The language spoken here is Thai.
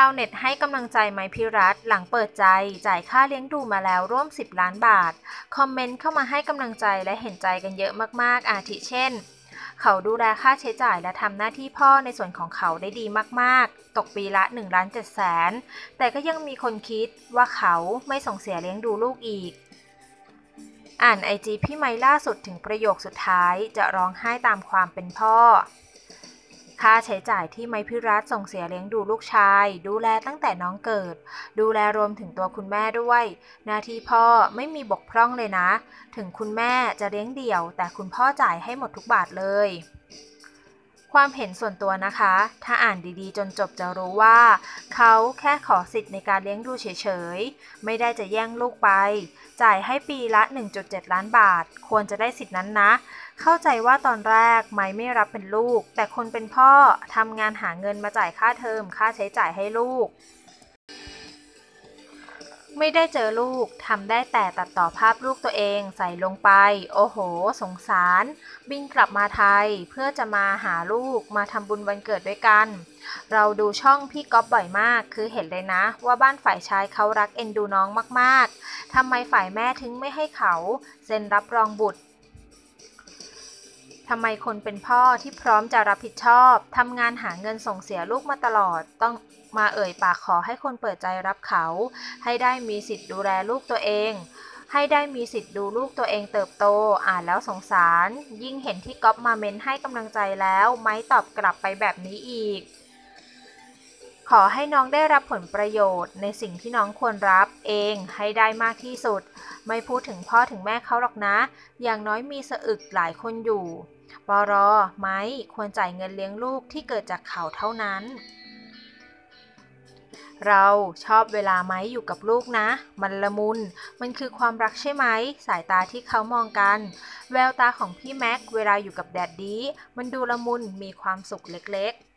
าวเน็ตให้กำลังใจไมพิรัตหลังเปิดใจ จ่ายค่าเลี้ยงดูมาแล้วร่วม 10 ล้านบาท คอมเมนต์เข้ามาให้กำลังใจและเห็นใจกันเยอะมากๆ อาทิเช่น เขาดูแลค่าใช้จ่ายและทำหน้าที่พ่อในส่วนของเขาได้ดีมากๆ ตกปีละ1ล้าน7แสน แต่ก็ยังมีคนคิดว่าเขาไม่ส่งเสียเลี้ยงดูลูกอีก อ่านไอจีพี่ไมล่าสุดถึงประโยคสุดท้ายจะร้องไห้ตามความเป็นพ่อ ค่าใช้จ่ายที่ไมพิรัตส่งเสียเลี้ยงดูลูกชาย ดูแลตั้งแต่น้องเกิด ดูแลรวมถึงตัวคุณแม่ด้วย หน้าที่พ่อไม่มีบกพร่องเลยนะ ถึงคุณแม่จะเลี้ยงเดี่ยว แต่คุณพ่อจ่ายให้หมดทุกบาทเลย ความเห็นส่วนตัวนะคะ ถ้าอ่านดีๆ จนจบจะรู้ว่า เขาแค่ขอสิทธิ์ในการเลี้ยงดูเฉยๆ ไม่ได้จะแย่งลูกไป จ่ายให้ปีละ 1.7 ล้านบาท ควรจะได้สิทธินั้นนะ เข้าใจว่าตอนแรกไม่ไม่รับเป็นลูก แต่คนเป็นพ่อทำงานหาเงินมาจ่ายค่าเทอมค่าใช้จ่ายให้ลูก ไม่ได้เจอลูกทำได้แต่ตัดต่อภาพลูกตัวเองใส่ลงไป โอ้โห สงสาร บินกลับมาไทย เพื่อจะมาหาลูกมาทำบุญวันเกิดด้วยกัน เราดูช่องพี่ก๊อฟบ่อยมาก คือเห็นเลยนะ ว่าบ้านฝ่ายชายเขารักเอ็นดูน้องมากๆทำไมฝ่ายแม่ถึงไม่ให้เขา เซ็นรับรองบุตร ทำไมคนเป็นพ่อที่พร้อมจะรับผิดชอบทำงานหาเงินส่งเสียลูกมาตลอด ต้องมาเอ่ยปากขอให้คนเปิดใจรับเขา ให้ได้มีสิทธิ์ดูแลลูกตัวเอง ให้ได้มีสิทธิ์ดูลูกตัวเองเติบโต อ่านแล้วสงสาร ยิ่งเห็นที่ก๊อฟมาเมนให้กำลังใจแล้ว ไม้ตอบกลับไปแบบนี้อีก ขอให้น้องได้รับผลประโยชน์ในสิ่งที่น้องควรรับเองให้ได้มากที่สุด ไม่พูดถึงพ่อถึงแม่เขาหรอกนะ อย่างน้อยมีสะอึกหลายคนอยู่ปรอไม้ควรจ่ายเงินเลี้ยงลูกที่เกิดจากเขาเท่านั้น เราชอบเวลาไม้อยู่กับลูกนะ มันละมุน มันคือความรักใช่ไหม สายตาที่เขามองกัน แววตาของพี่แม็กเวลาอยู่กับแดดดี้มันดูละมุนมีความสุขเล็กๆ